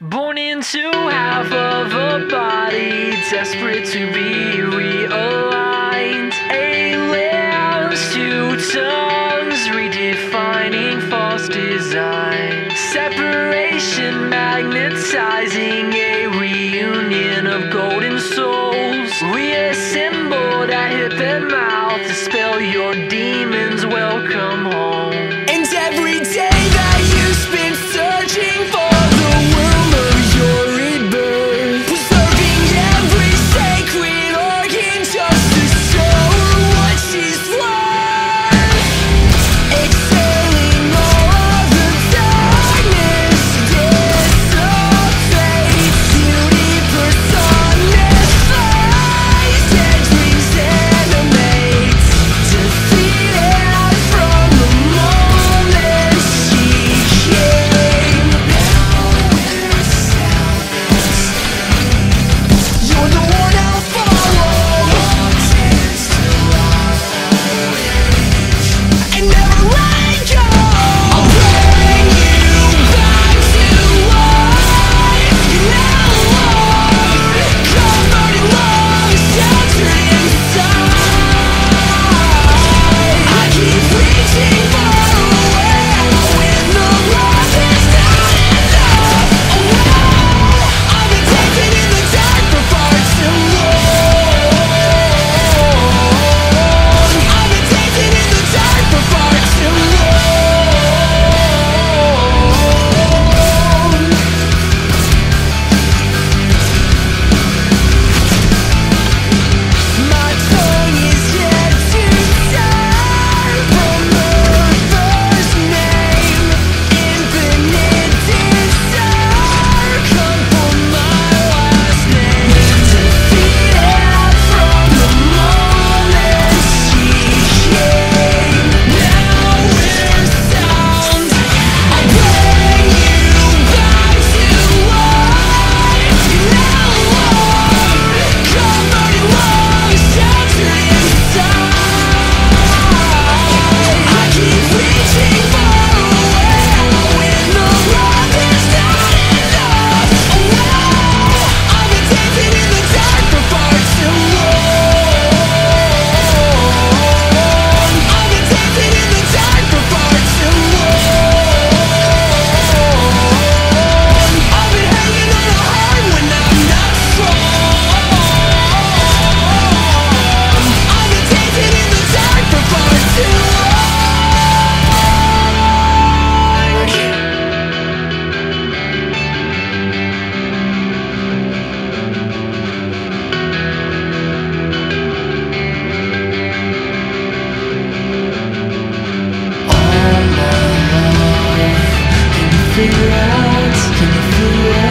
Born into half of a body, desperate to be realigned. Aliens, two tongues, redefining false design. Separation, magnetizing a reunion of golden souls. Reassembled at hip and mouth to spell your demons. cigarettes to feel.